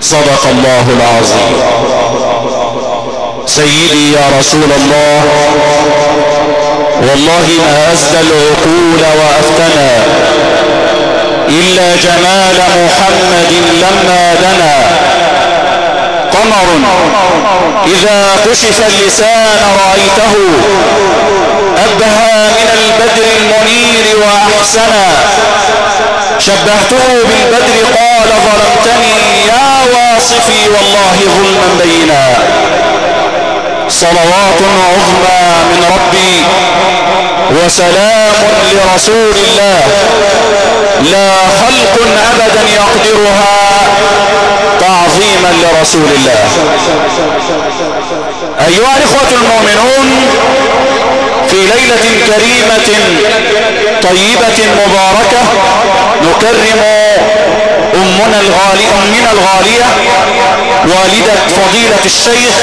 صدق الله العظيم. سيدي يا رسول الله والله ما أزدى العقول وأفتنى إلا جمال محمد لما دنا. قمر إذا كشف اللسان رأيته أبهى من البدر المنير وأحسنا شبهته بالبدر قال ظلمتني يا واصفي والله ظلما بينا. صلوات عظمى من ربي وسلام لرسول الله. لا خلق أبدا يقدرها تعظيما لرسول الله. أيها الإخوة المؤمنون في ليلة كريمة طيبة مباركة نكرم أمنا الغالية أمنا الغالية والدة فضيلة الشيخ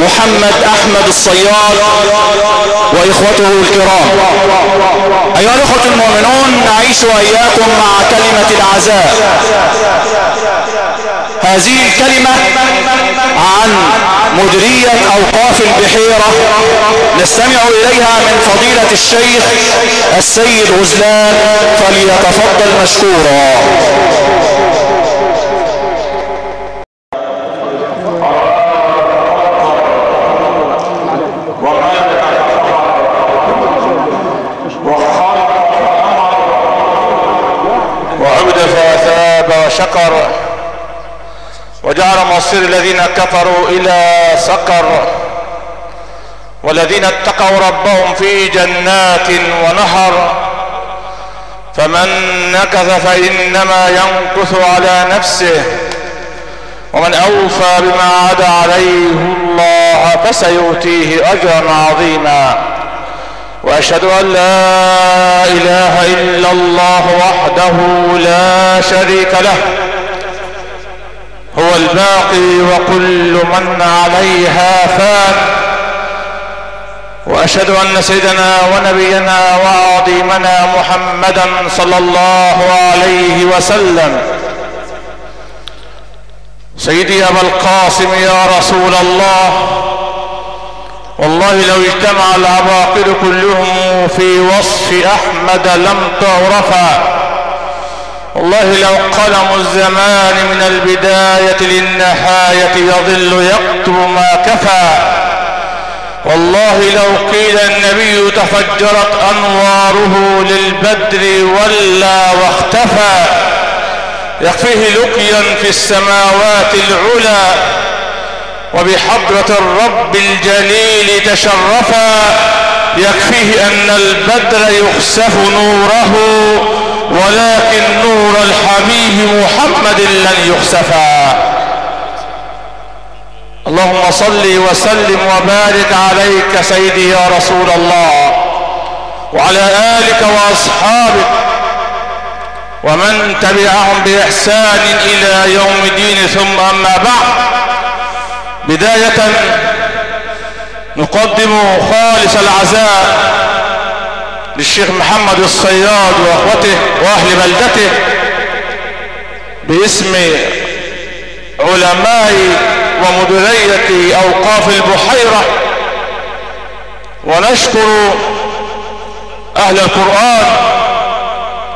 محمد أحمد الصياد وإخوته الكرام. أيها الإخوة المؤمنون نعيش وإياكم مع كلمة العزاء. هذه الكلمة عن مديرية أوقاف البحيرة نستمع إليها من فضيلة الشيخ السيد غزلان فليتفضل مشكورا. وعبد فثاب وشكر وجعل مصير الذين كفروا إلى سقر والذين اتقوا ربهم في جنات ونهر فمن نكث فإنما ينكث على نفسه ومن أوفى بما عاد عليه الله فسيؤتيه أجرا عظيما وأشهد أن لا إله إلا الله وحده لا شريك له هو الباقي وكل من عليها فان. وأشهد أن سيدنا ونبينا وعظيمنا محمدا صلى الله عليه وسلم. سيدي أبا القاسم يا رسول الله. والله لو اجتمع العباقر كلهم في وصف أحمد لم تعرفا. والله لو قلم الزمان من البداية للنهاية يظل يكتب ما كفى. والله لو قيل النبي تفجرت أنواره للبدر ولا واختفى. يكفيه لقيا في السماوات العلى وبحضرة الرب الجليل تشرفا. يكفيه أن البدر يخسف نوره ولكن نور الحبيب محمد لن يخسفا اللهم صل وسلم وبارك عليك سيدي يا رسول الله وعلى آلك وأصحابك ومن تبعهم بإحسان إلى يوم الدين. ثم أما بعد بداية نقدم خالص العزاء للشيخ محمد الصياد وأخوته وأهل بلدته باسم علماء ومديرية أوقاف البحيرة. ونشكر أهل القرآن.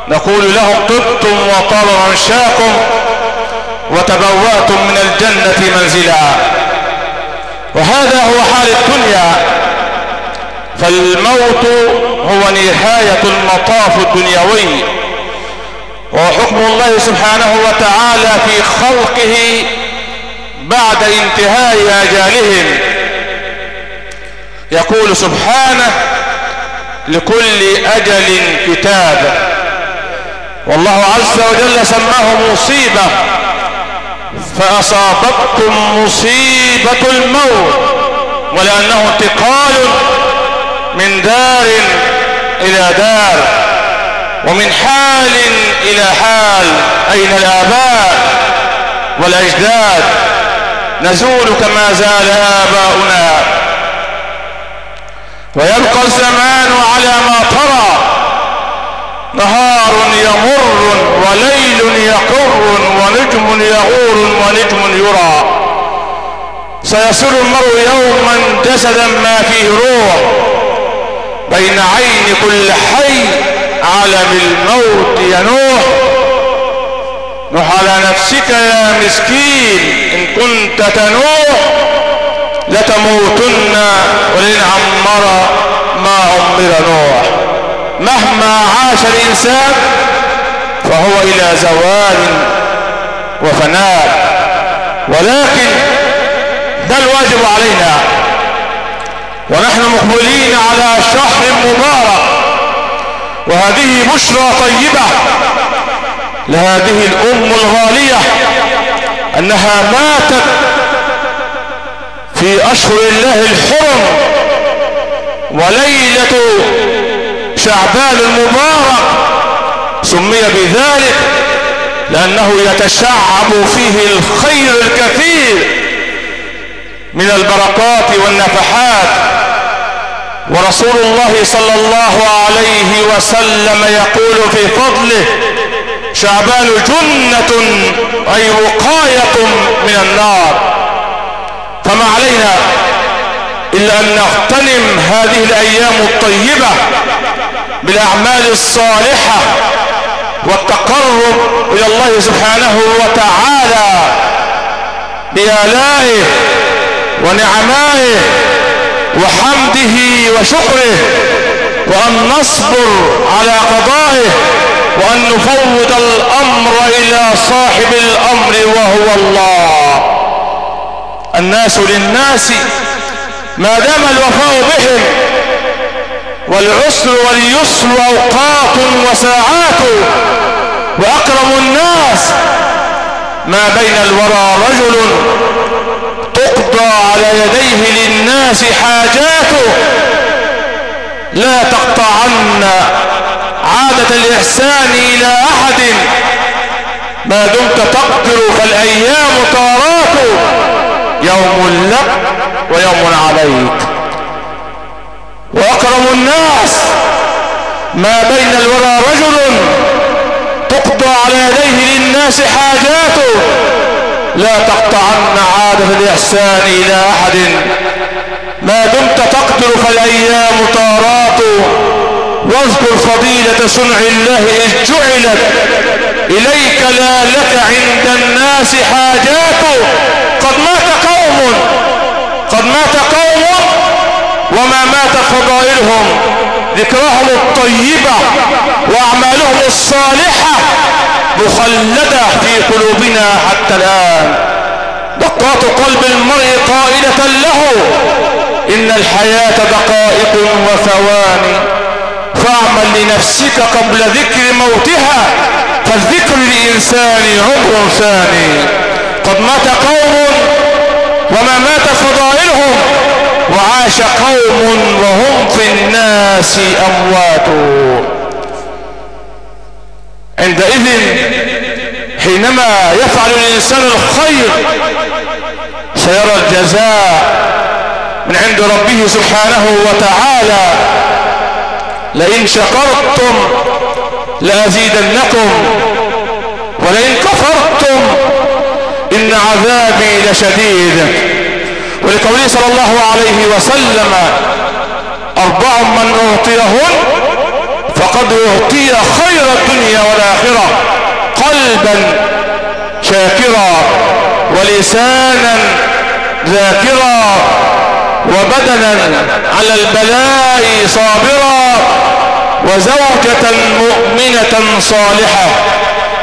نقول لهم طبتم وطاب منشاكم وتبوأتم من الجنة منزلا. وهذا هو حال الدنيا. فالموت هو نهاية المطاف الدنيوي وحكم الله سبحانه وتعالى في خلقه بعد انتهاء آجالهم. يقول سبحانه لكل أجل كتاب. والله عز وجل سماه مصيبة فأصابتكم مصيبة الموت ولأنه انتقال من دار إلى دار ومن حال إلى حال أين الآباء والأجداد؟ نزول كما زال آباؤنا. ويبقى الزمان على ما ترى نهار يمر وليل يقر ونجم يغور ونجم يرى. سيصير المرء يوما جسدا ما فيه روح. بين عين كل حي عالم الموت ينوح نوح على نفسك يا مسكين إن كنت تنوح لتموتن. ولن عمر ما عمر نوح. مهما عاش الإنسان فهو إلى زوال وفناء. ولكن ده الواجب علينا. ونحن مقبلين على شهر مبارك. وهذه بشرى طيبة لهذه الأم الغالية أنها ماتت في أشهر الله الحرم وليلة شعبان المبارك. سمي بذلك لأنه يتشعب فيه الخير الكثير من البركات والنفحات. ورسول الله صلى الله عليه وسلم يقول في فضله شعبان جنة أي وقاية من النار. فما علينا إلا أن نغتنم هذه الأيام الطيبة بالأعمال الصالحة والتقرب إلى الله سبحانه وتعالى بآلائه ونعمائه وحمده وشكره وأن نصبر على قضائه وأن نفوض الأمر إلى صاحب الأمر وهو الله. الناس للناس ما دام الوفاء بهم والعسر واليسر أوقات وساعات وأكرم الناس ما بين الورى رجل على يديه للناس حاجاته. لا تقطعن عادة الإحسان إلى أحد. ما دمت تقدر فالأيام طارات. يوم لك ويوم عليك. وأكرم الناس ما بين الورى رجل تقضى على يديه للناس حاجاته. لا تقطعن عادة الإحسان إلى أحد. ما دمت تقدر فالأيام طارات. واذكر فضيلة صنع الله إذ جعلت إليك لا لك عند الناس حاجات. قد مات قوم قد مات قوم وما ماتت فضائلهم. ذكرهم الطيبة وأعمالهم الصالحة. مخلدة في قلوبنا حتى الآن. دقات قلب المرء قائلة له إن الحياة دقائق وثواني فاعمل لنفسك قبل ذكر موتها فالذكر للإنسان عمر ثاني. قد مات قوم وما مات فضائلهم وعاش قوم وهم في الناس أموات. عندئذ حينما يفعل الإنسان الخير سيرى الجزاء من عند ربه سبحانه وتعالى. لئن شكرتم لأزيدنكم ولئن كفرتم إن عذابي لشديد. ولقوله صلى الله عليه وسلم أربع من أعطيهن فقد أعطي خير الدنيا والآخرة قلبا شاكرا ولسانا ذاكرا وبدنا على البلاء صابرا وزوجة مؤمنة صالحة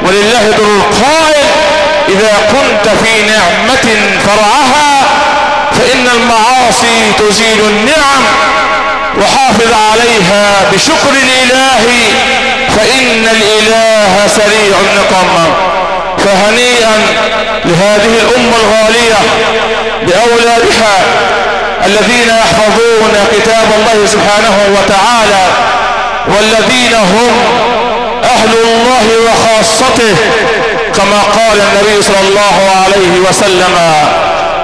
ولله در القائل إذا كنت في نعمة فرعها فإن المعاصي تزيل النعم وحافظ عليها بشكر الإله فإن الإله سريع النقم. فهنيئا لهذه الأمة الغالية بأولادها الذين يحفظون كتاب الله سبحانه وتعالى والذين هم أهل الله وخاصته كما قال النبي صلى الله عليه وسلم.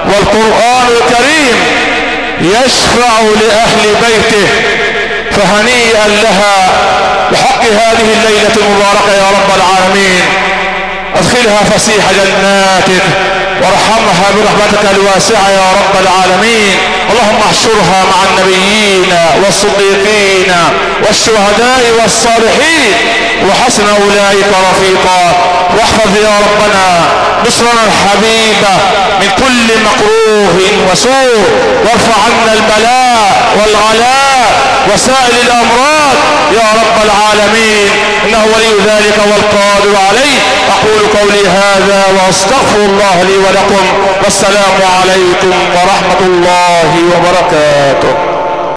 والقرآن الكريم يشفع لأهل بيته فهنيئا لها بحق هذه الليلة المباركة يا رب العالمين. أدخلها فسيح جناتك وارحمها برحمتك الواسعة يا رب العالمين. اللهم احشرها مع النبيين والصديقين والشهداء والصالحين وحسن أولئك رفيقا. واحفظ يا ربنا مصرنا الحبيبة من كل مكروه وسوء. وارفع عنا البلاء والغلاء وسائل الأمراض. يا رب العالمين إنه ولي ذلك والقادر عليه. أقول قولي هذا وأستغفر الله لي ولكم. والسلام عليكم ورحمة الله وبركاته.